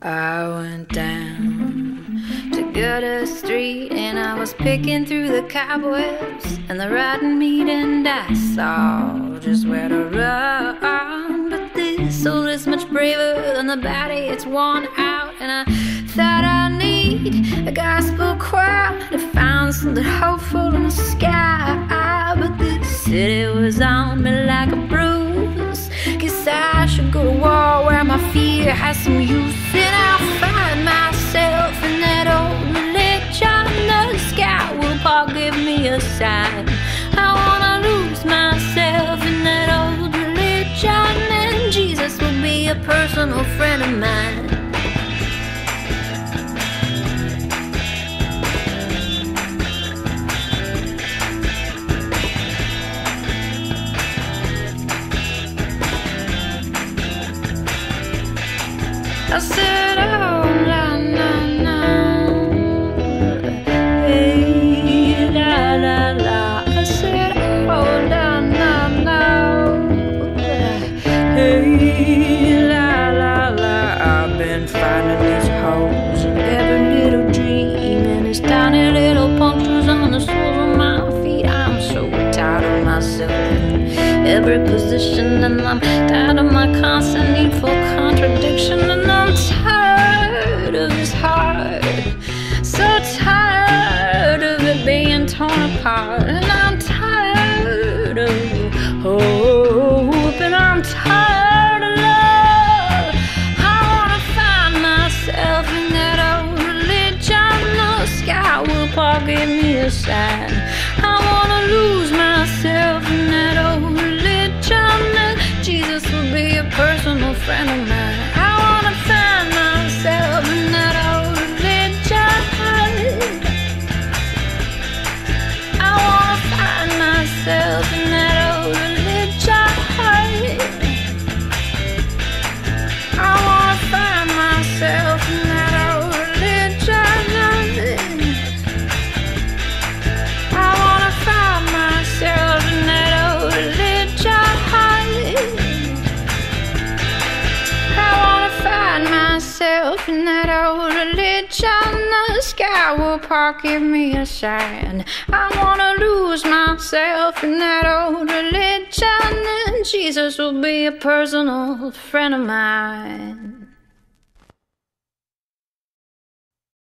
I went down to Gutter Street and I was picking through the cobwebs and the rotten meat, and I saw just where to run. But this soul is much braver than the body it's worn out, and I thought I need a gospel choir to find something hopeful in the sky. But this city was on me like a bruise. Guess I should go to war where my fear has some use. Personal friend of mine. I said, oh, finding these holes in every little dream and these tiny little punctures on the soles of my feet. I'm so tired of myself in every position, and I'm tired of my constant need for contradiction, and I'm tired of this heart. So tired will Paul give me a sign. I wanna lose myself in that old religion. The sky will park give me a sign. I wanna lose myself in that old religion. And Jesus will be a personal friend of mine.